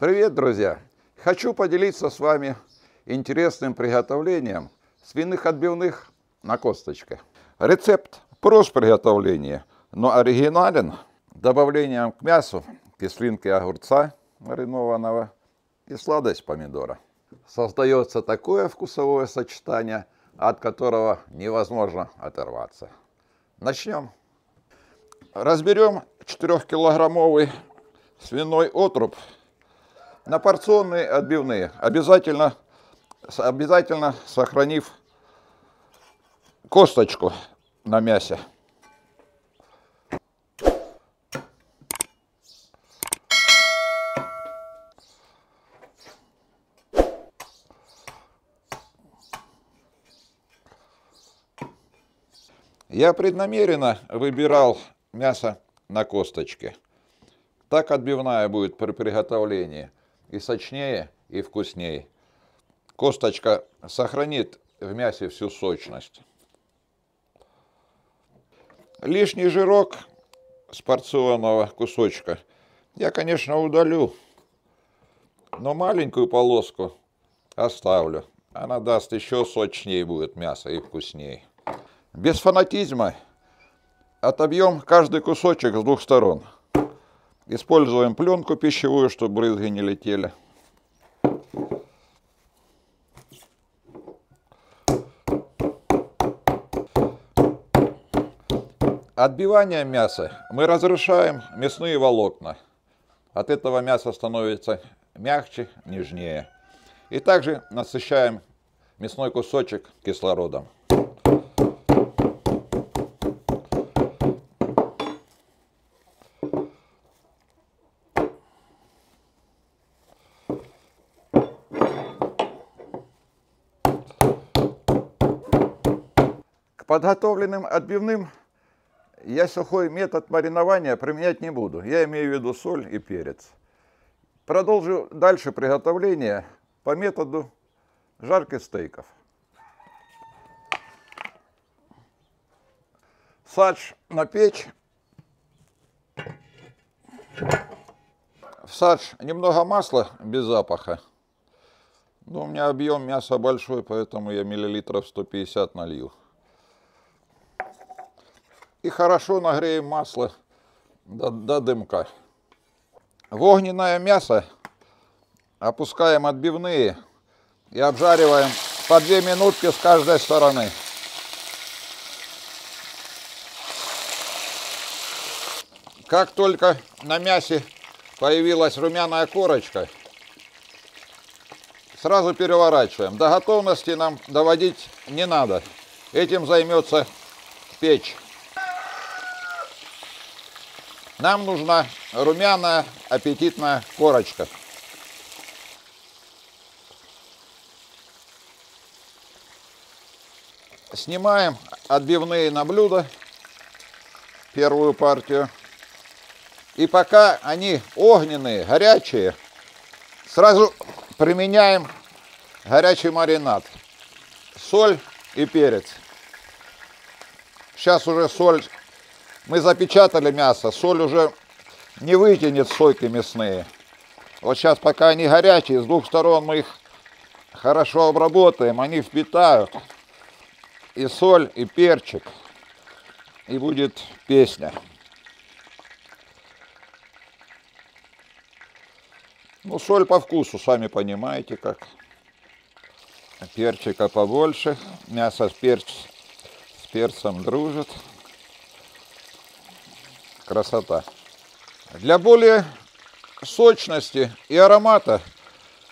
Привет, друзья! Хочу поделиться с вами интересным приготовлением свиных отбивных на косточках. Рецепт прост приготовления, но оригинален добавлением к мясу кислинки огурца маринованного и сладость помидора. Создается такое вкусовое сочетание, от которого невозможно оторваться. Начнем. Разберем 4-килограммовый свиной отруб на порционные отбивные, обязательно, обязательно сохранив косточку на мясе. Я преднамеренно выбирал мясо на косточке. Так отбивная будет при приготовлении и сочнее, и вкуснее. Косточка сохранит в мясе всю сочность. Лишний жирок с порционного кусочка я, конечно, удалю, но маленькую полоску оставлю. Она даст еще сочнее будет мясо и вкуснее. Без фанатизма отобьем каждый кусочек с двух сторон. Используем пленку пищевую, чтобы брызги не летели. Отбиванием мяса мы разрушаем мясные волокна. От этого мясо становится мягче, нежнее. И также насыщаем мясной кусочек кислородом. Подготовленным отбивным я сухой метод маринования применять не буду. Я имею в виду соль и перец. Продолжу дальше приготовление по методу жарки стейков. Садж на печь. В садж немного масла без запаха. Но у меня объем мяса большой, поэтому я миллилитров 150 налью и хорошо нагреем масло до, до дымка. В огненное мясо опускаем отбивные и обжариваем по 2 минутки с каждой стороны. Как только на мясе появилась румяная корочка, сразу переворачиваем. До готовности нам доводить не надо. Этим займется печь. Нам нужна румяная аппетитная корочка. Снимаем отбивные на блюдо, первую партию. И пока они огненные, горячие, сразу применяем горячий маринад. Соль и перец. Сейчас уже соль мы запечатали мясо, соль уже не вытянет сойки мясные. Вот сейчас, пока они горячие, с двух сторон мы их хорошо обработаем, они впитают и соль, и перчик, и будет песня. Ну, соль по вкусу, сами понимаете, как. Перчика побольше, мясо с, перц, с перцем дружит красота. Для более сочности и аромата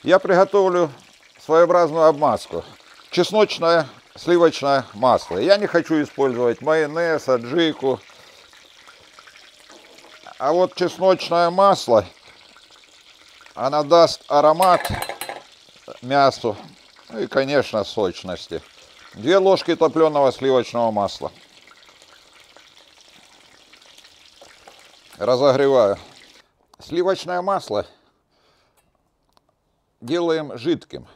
я приготовлю своеобразную обмазку. Чесночное сливочное масло. Я не хочу использовать майонез, аджику. А вот чесночное масло, она даст аромат мясу ну и, конечно, сочности. Две ложки топленого сливочного масла. Разогреваю. Сливочное масло делаем жидким,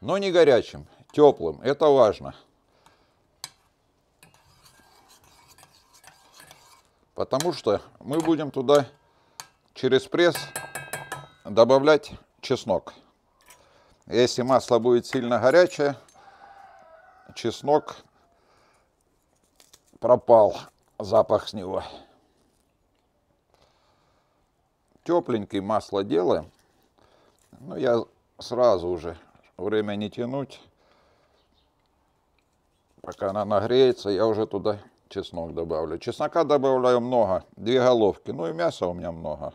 но не горячим, теплым. Это важно. Потому что мы будем туда через пресс добавлять чеснок. Если масло будет сильно горячее, чеснок пропал, запах с него. Тепленький масло делаем. Ну, я сразу уже, время не тянуть. Пока она нагреется, я уже туда чеснок добавлю. Чеснока добавляю много, две головки. Ну и мяса у меня много.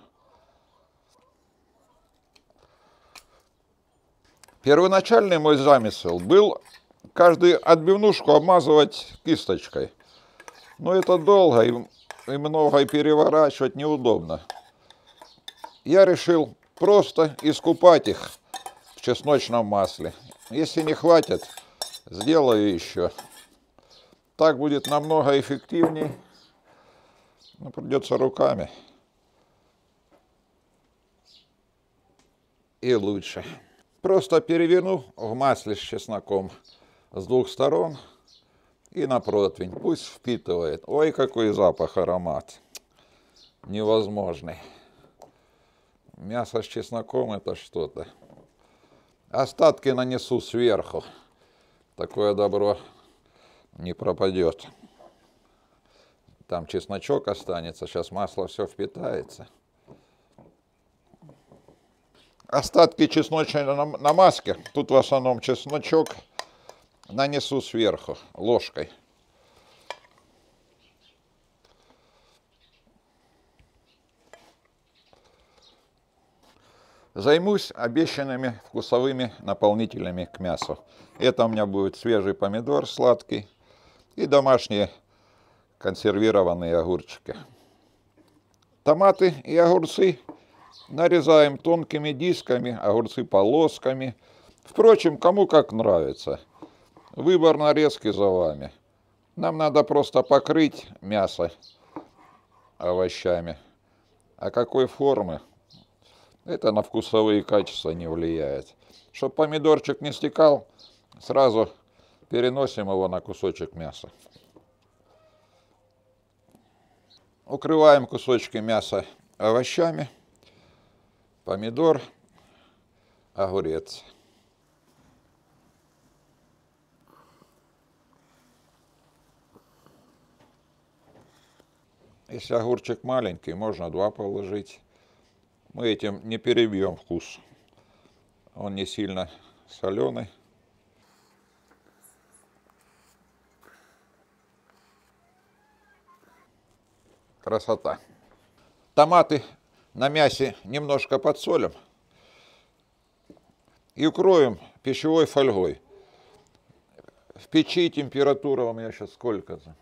Первоначальный мой замысел был каждую отбивнушку обмазывать кисточкой. Но это долго и, и много и переворачивать неудобно. Я решил просто искупать их в чесночном масле. Если не хватит, сделаю еще. Так будет намного эффективней. Но придется руками. И лучше. Просто переверну в масле с чесноком с двух сторон и на противень. Пусть впитывает. Ой, какой запах, аромат. Невозможный. Мясо с чесноком это что-то. Остатки нанесу сверху. Такое добро не пропадет. Там чесночок останется, сейчас масло все впитается. Остатки чесночной намазки, тут в основном чесночок, нанесу сверху ложкой. Займусь обещанными вкусовыми наполнителями к мясу. Это у меня будет свежий помидор сладкий и домашние консервированные огурчики. Томаты и огурцы нарезаем тонкими дисками, огурцы полосками. Впрочем, кому как нравится. Выбор нарезки за вами. Нам надо просто покрыть мясо овощами. А какой формы это на вкусовые качества не влияет. Чтобы помидорчик не стекал, сразу переносим его на кусочек мяса. Укрываем кусочки мяса овощами, помидор, огурец. Если огурчик маленький, можно два положить мы этим не перебьем вкус. Он не сильно соленый. Красота. Томаты на мясе немножко подсолим и укроем пищевой фольгой. В печи температура у меня сейчас сколько-то?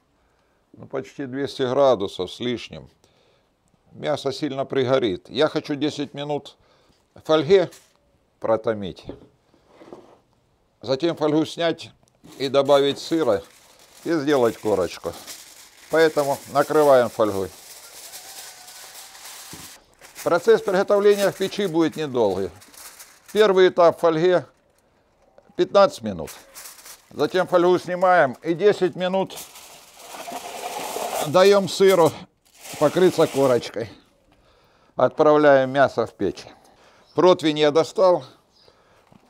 Ну, почти 200 градусов с лишним мясо сильно пригорит. Я хочу 10 минут фольге протомить. Затем фольгу снять и добавить сыра и сделать корочку. Поэтому накрываем фольгой. Процесс приготовления в печи будет недолгий. Первый этап в фольге 15 минут. Затем фольгу снимаем и 10 минут даем сыру покрыться корочкой. Отправляем мясо в печь. Противень я достал.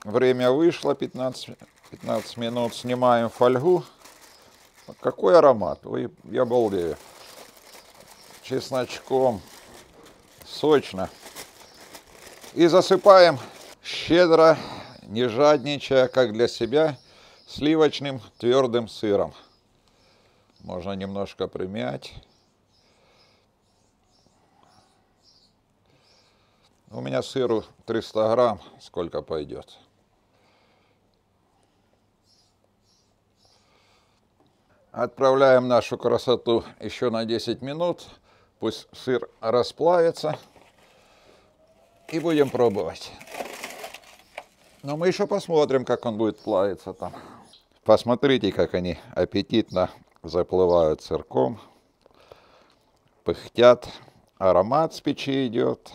Время вышло 15, 15 минут. Снимаем фольгу. Какой аромат. Ой, я балдею. Чесночком. Сочно. И засыпаем щедро, не жадничая, как для себя, сливочным твердым сыром. Можно немножко примять. У меня сыру 300 грамм, сколько пойдет. Отправляем нашу красоту еще на 10 минут. Пусть сыр расплавится. И будем пробовать. Но мы еще посмотрим, как он будет плавиться там. Посмотрите, как они аппетитно заплывают сырком. Пыхтят. Аромат с печи идет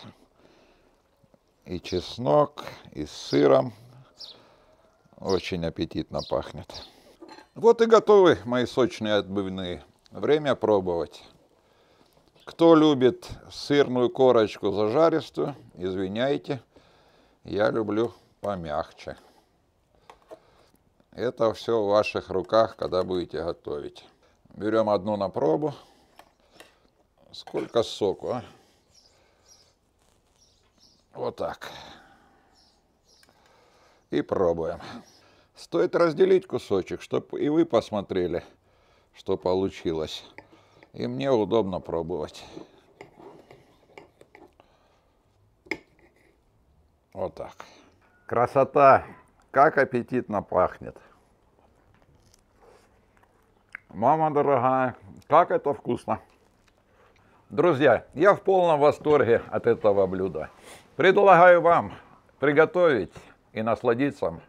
и чеснок, и с сыром. Очень аппетитно пахнет. Вот и готовы мои сочные отбивные. Время пробовать. Кто любит сырную корочку зажаристую, извиняйте, Я люблю помягче. Это все в ваших руках, когда будете готовить. Берем одну на пробу. Сколько соку, а? Вот так. И пробуем. Стоит разделить кусочек, чтобы и вы посмотрели, что получилось. И мне удобно пробовать. Вот так. Красота! Как аппетитно пахнет. Мама дорогая, как это вкусно. Друзья, я в полном восторге от этого блюда. Предлагаю вам приготовить и насладиться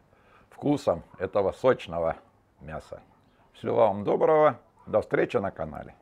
вкусом этого сочного мяса. Всего вам доброго. До встречи на канале.